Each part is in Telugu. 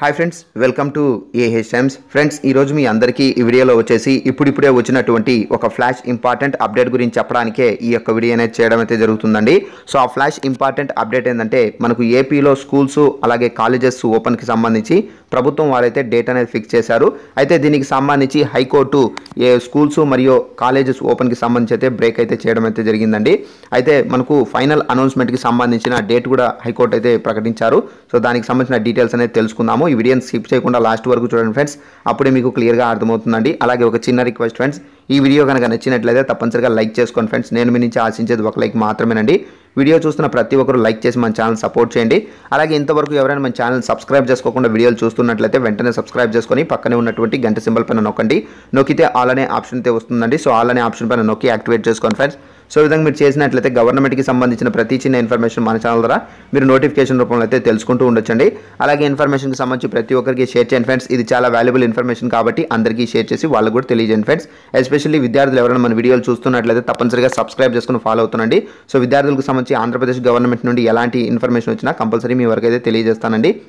Hi friends welcome to AHMS friends ఈరోజు మీ అందరికీ ఈ వీడియోలో వచ్చేసి ఇప్పుడిప్పుడే వచ్చినటువంటి ఒక ఫ్లాష్ ఇంపార్టెంట్ అప్డేట్ గురించి చెప్పడానికే ఈ యొక్క వీడియో అనేది చేయడం అయితే జరుగుతుందండి. సో ఆ ఫ్లాష్ ఇంపార్టెంట్ అప్డేట్ ఏంటంటే మనకు ఏపీలో స్కూల్స్ అలాగే కాలేజెస్ ఓపెన్కి సంబంధించి ప్రభుత్వం వారైతే డేట్ అనేది ఫిక్స్ చేశారు. అయితే దీనికి సంబంధించి హైకోర్టు ఏ స్కూల్స్ మరియు కాలేజెస్ ఓపెన్కి సంబంధించి అయితే బ్రేక్ అయితే చేయడం అయితే జరిగిందండి. అయితే మనకు ఫైనల్ అనౌన్స్మెంట్కి సంబంధించిన డేట్ కూడా హైకోర్టు అయితే ప్రకటించారు. సో దానికి సంబంధించిన డీటెయిల్స్ అనేది తెలుసుకుందాము. ఈ వీడియోని స్కిప్ చేయకుండా లాస్ట్ వరకు చూడండి ఫ్రెండ్స్ అప్పుడే మీకు క్లియర్గా అర్థమవుతుందండి. అలాగే ఒక చిన్న రిక్వెస్ట్ ఫ్రెండ్స్ ఈ వీడియో కనుక నచ్చినట్లయితే తప్పనిసరిగా లైక్ చేసుకోండి ఫ్రెండ్స్ నేను మీ నుంచి ఆశించేది ఒక లైక్ మాత్రమేనండి. వీడియో చూస్తున్న ప్రతి ఒక్కరు లైక్ చేసి మన ఛానల్ సపోర్ట్ చేయండి. అలాగే ఇంతవరకు ఎవరైనా మన ఛానల్ సబ్స్క్రైబ్ చేసుకోకుండా వీడియోలు చూస్తున్నట్లయితే వెంటనే సబ్స్క్రైబ్ చేసుకొని పక్కనే ఉన్నటువంటి గంట సింబల్ పైన నొక్కండి. నొక్కితే ఆల్ అనే ఆప్షన్ అయితే వస్తుందండి. సో ఆల్ అనే ఆప్షన్ పైన నొక్కి యాక్టివేట్ చేసుకోండి ఫ్రెండ్స్. సో విధంగా మీరు చేసినట్లయితే గవర్నమెంట్కి సంబంధించిన ప్రతి చిన్న ఇన్ఫర్మేషన్ మన ఛానల్ ద్వారా మీరు నోటిఫికేషన్ రూపంలో అయితే తెలుసుకుంటూ ఉండొచ్చండి. అలాగే ఇన్ఫర్మేషన్కి సంబంధించి ప్రతి ఒక్కరికి షేర్ చేయండి ఫ్రెండ్స్. ఇది చాలా వాల్యుబుల్ ఇన్ఫర్మేషన్ కాబట్టి అందరికీ షేర్ చేసి వాళ్ళకు కూడా తెలియజేయండి ఫ్రెండ్స్. ఎస్పెషల్లీ విద్యార్థులు ఎవరైనా మన వీడియోలు చూస్తున్నట్లయితే తప్పనిసరిగా సబ్స్క్రైబ్ చేసుకుని ఫాలో అవుతుండండి. సో విద్యార్థులకు సంబంధించి ఆంధ్రప్రదేశ్ గవర్నమెంట్ నుండి ఎలాంటి ఇన్ఫర్మేషన్ వచ్చినా కంపల్సరీ మీ వరకు అయితే తెలియజేస్తానండి.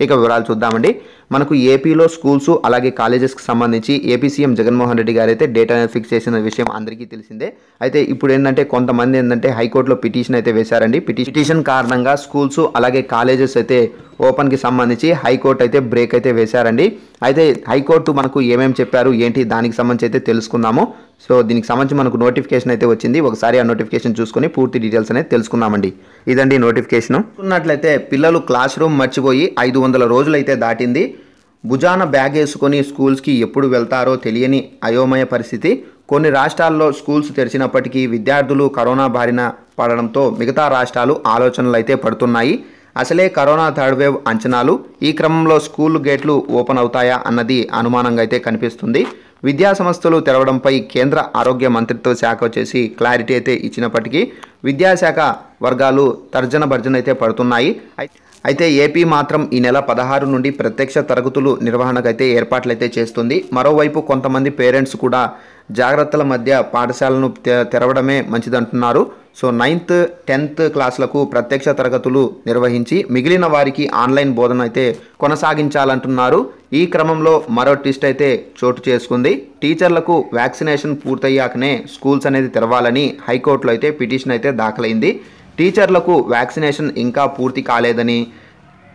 ఇక వివరాలు చూద్దామండి. మనకు ఏపీలో స్కూల్స్ అలాగే కాలేజెస్కి సంబంధించి ఏపీ సీఎం జగన్మోహన్ రెడ్డి గారు అయితే డేట్ అనేది ఫిక్స్ చేసిన విషయం అందరికీ తెలిసిందే. అయితే ఇప్పుడు ఏంటంటే కొంతమంది ఏంటంటే హైకోర్టులో పిటిషన్ అయితే వేశారండి. పిటి- పిటిషన్ కారణంగా స్కూల్స్ అలాగే కాలేజెస్ అయితే ఓపెన్కి సంబంధించి హైకోర్టు అయితే బ్రేక్ అయితే వేశారండి. అయితే హైకోర్టు మనకు ఏమేమి చెప్పారు ఏంటి దానికి సంబంధించి అయితే తెలుసుకుందాము. సో దీనికి సంబంధించి మనకు నోటిఫికేషన్ అయితే వచ్చింది. ఒకసారి ఆ నోటిఫికేషన్ చూసుకొని పూర్తి డీటెయిల్స్ అనేది తెలుసుకుందామండి. ఇదండి నోటిఫికేషన్ చూసుకున్నట్లయితే పిల్లలు క్లాస్ రూమ్ మర్చిపోయి ఐదు వందల రోజులు అయితే దాటింది. భుజాన బ్యాగ్ వేసుకొని స్కూల్స్కి ఎప్పుడు వెళ్తారో తెలియని అయోమయ పరిస్థితి. కొన్ని రాష్ట్రాల్లో స్కూల్స్ తెరిచినప్పటికీ విద్యార్థులు కరోనా బారిన పడడంతో మిగతా రాష్ట్రాలు ఆలోచనలు అయితే పడుతున్నాయి. అసలే కరోనా థర్డ్ వేవ్ అంచనాలు. ఈ క్రమంలో స్కూల్ గేట్లు ఓపెన్ అవుతాయా అన్నది అనుమానంగా అయితే కనిపిస్తుంది. విద్యా సంస్థలు తెరవడంపై కేంద్ర ఆరోగ్య మంత్రిత్వ శాఖ వచ్చేసి క్లారిటీ అయితే ఇచ్చినప్పటికీ విద్యాశాఖ వర్గాలు తర్జన భర్జన అయితే పడుతున్నాయి. అయితే ఏపీ మాత్రం ఈ నెల పదహారు నుండి ప్రత్యక్ష తరగతులు నిర్వహణకైతే ఏర్పాట్లు అయితే చేస్తుంది. మరోవైపు కొంతమంది పేరెంట్స్ కూడా జాగ్రత్తల మధ్య పాఠశాలను తెరవడమే మంచిదంటున్నారు. సో నైన్త్ టెన్త్ క్లాసులకు ప్రత్యక్ష తరగతులు నిర్వహించి మిగిలిన వారికి ఆన్లైన్ బోధన అయితే కొనసాగించాలంటున్నారు. ఈ క్రమంలో మరో ట్విస్ట్ అయితే చోటు చేసుకుంది. టీచర్లకు వ్యాక్సినేషన్ పూర్తయ్యాకనే స్కూల్స్ అనేది తెరవాలని హైకోర్టులో అయితే పిటిషన్ అయితే దాఖలైంది. టీచర్లకు వ్యాక్సినేషన్ ఇంకా పూర్తి కాలేదని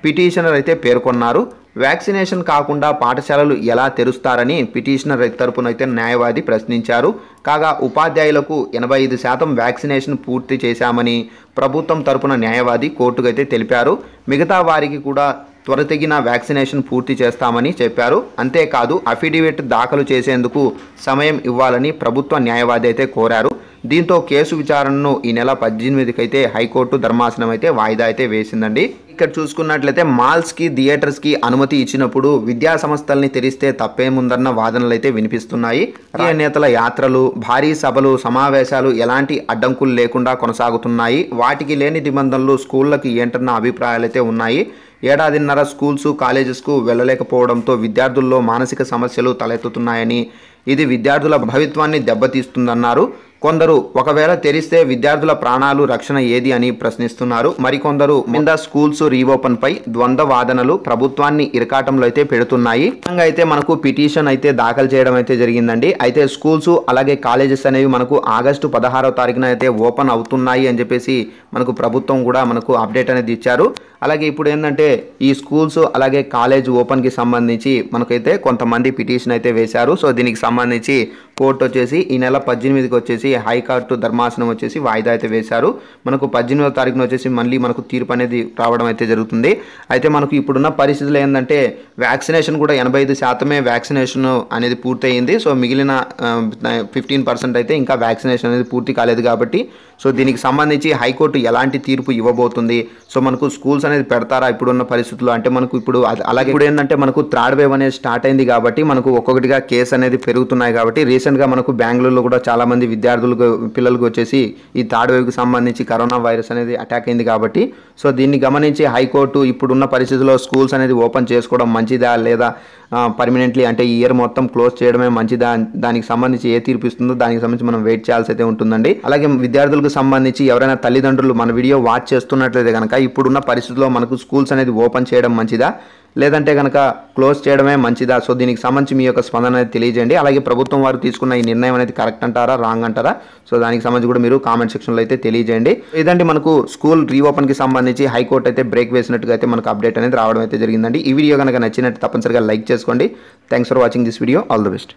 పిటిషనర్ అయితే పేర్కొన్నారు. వ్యాక్సినేషన్ కాకుండా పాఠశాలలు ఎలా తెరుస్తారని పిటిషనర్ తరపున అయితే న్యాయవాది ప్రశ్నించారు. కాగా ఉపాధ్యాయులకు ఎనభై ఐదు శాతం వ్యాక్సినేషన్ పూర్తి చేశామని ప్రభుత్వం తరపున న్యాయవాది కోర్టుకైతే తెలిపారు. మిగతా వారికి కూడా త్వరతగిన వ్యాక్సినేషన్ పూర్తి చేస్తామని చెప్పారు. అంతేకాదు అఫిడవిట్ దాఖలు చేసేందుకు సమయం ఇవ్వాలని ప్రభుత్వ న్యాయవాది అయితే కోరారు. దీంతో కేసు విచారణను ఈ నెల పద్దెనిమిదికి అయితే హైకోర్టు ధర్మాసనం అయితే వాయిదా అయితే వేసిందండి. ఇక్కడ చూసుకున్నట్లయితే మాల్స్కి థియేటర్స్కి అనుమతి ఇచ్చినప్పుడు విద్యా సంస్థల్ని తెరిస్తే తప్పేముందన్న వాదనలు అయితే వినిపిస్తున్నాయి. రాజకీయ నేతల యాత్రలు భారీ సభలు సమావేశాలు ఎలాంటి అడ్డంకులు లేకుండా కొనసాగుతున్నాయి. వాటికి లేని నిబంధనలు స్కూళ్ళకి ఏంటన్న అభిప్రాయాలు అయితే ఉన్నాయి. ఏడాదిన్నర స్కూల్స్ కాలేజెస్కు వెళ్ళలేకపోవడంతో విద్యార్థుల్లో మానసిక సమస్యలు తలెత్తుతున్నాయని ఇది విద్యార్థుల భవిత్వాన్ని దెబ్బతీస్తుందన్నారు. కొందరు ఒకవేళ తెరిస్తే విద్యార్థుల ప్రాణాలు రక్షణ ఏది అని ప్రశ్నిస్తున్నారు. మరికొందరు మింద స్కూల్స్ రీఓపెన్ పై ద్వంద్వ వాదనలు ప్రభుత్వాన్ని ఇరకాటంలో అయితే పెడుతున్నాయి. అయితే మనకు పిటిషన్ అయితే దాఖలు చేయడం అయితే జరిగిందండి. అయితే స్కూల్స్ అలాగే కాలేజెస్ అనేవి మనకు ఆగస్టు పదహారో తారీఖున అయితే ఓపెన్ అవుతున్నాయి అని చెప్పేసి మనకు ప్రభుత్వం కూడా మనకు అప్డేట్ అనేది ఇచ్చారు. అలాగే ఇప్పుడు ఏంటంటే ఈ స్కూల్స్ అలాగే కాలేజ్ ఓపెన్కి సంబంధించి మనకైతే కొంతమంది పిటిషన్ అయితే వేశారు. సో దీనికి సంబంధించి కోర్టు వచ్చేసి ఈ నెల పద్దెనిమిదికి వచ్చేసి హైకోర్టు ధర్మాసనం వచ్చేసి వాయిదా అయితే వేశారు. మనకు పద్దెనిమిదో తారీఖున వచ్చేసి మళ్ళీ మనకు తీర్పు అనేది రావడం అయితే జరుగుతుంది. అయితే మనకు ఇప్పుడున్న పరిస్థితులు ఏంటంటే వ్యాక్సినేషన్ కూడా ఎనభై ఐదు శాతమే వ్యాక్సినేషన్ అనేది పూర్తయింది. సో మిగిలిన ఫిఫ్టీన్ పర్సెంట్ అయితే ఇంకా వ్యాక్సినేషన్ అనేది పూర్తి కాలేదు కాబట్టి సో దీనికి సంబంధించి హైకోర్టు ఎలాంటి తీర్పు ఇవ్వబోతుంది? సో మనకు స్కూల్స్ అనేది పెడతారా ఇప్పుడున్న పరిస్థితుల్లో? అంటే మనకు ఇప్పుడు అలాగే ఇప్పుడు ఏంటంటే మనకు థర్డ్ వేవ్ అనేది స్టార్ట్ అయింది కాబట్టి మనకు ఒక్కొక్కటిగా కేసు అనేది పెరుగుతున్నాయి కాబట్టి రీసెంట్ రీసెంట్గా మనకు బెంగళూరులో కూడా చాలా మంది విద్యార్థులకు పిల్లలకు వచ్చేసి ఈ థర్డ్ వేవ్కి సంబంధించి కరోనా వైరస్ అనేది అటాక్ అయింది కాబట్టి సో దీన్ని గమనించి హైకోర్టు ఇప్పుడున్న పరిస్థితుల్లో స్కూల్స్ అనేది ఓపెన్ చేసుకోవడం మంచిదా లేదా పర్మనెంట్లీ అంటే ఈ ఇయర్ మొత్తం క్లోజ్ చేయడమే మంచిదా దానికి సంబంధించి ఏ తీర్పు ఇస్తుందో దానికి సంబంధించి మనం వెయిట్ చేయాల్సి అయితే ఉంటుందండి. అలాగే విద్యార్థులకు సంబంధించి ఎవరైనా తల్లిదండ్రులు మన వీడియో వాచ్ చేస్తున్నట్లయితే కనుక ఇప్పుడున్న పరిస్థితుల్లో మనకు స్కూల్స్ అనేది ఓపెన్ చేయడం మంచిదా లేదంటే కనుక క్లోజ్ చేయడమే మంచిదా? సో దీనికి సంబంధించి మీ యొక్క స్పందన అనేది తెలియజేయండి. అలాగే ప్రభుత్వం వారు తీసుకున్న ఈ నిర్ణయం అనేది కరెక్ట్ అంటారా? రాంగ్ అంటారా? సో దానికి సంబంధించి కూడా మీరు కామెంట్ సెక్షన్లో అయితే తెలియజేయండి. ఇదంటే మనకు స్కూల్ రీఓపెన్కి సంబంధించి హైకోర్టు అయితే బ్రేక్ వేసినట్టుగా అయితే మనకు అప్డేట్ అనేది రావడం అయితే జరిగిందండి. ఈ వీడియో కనుక నచ్చినట్టు తప్పనిసరిగా లైక్ చేసుకోండి. Thanks for watching this video. All the best.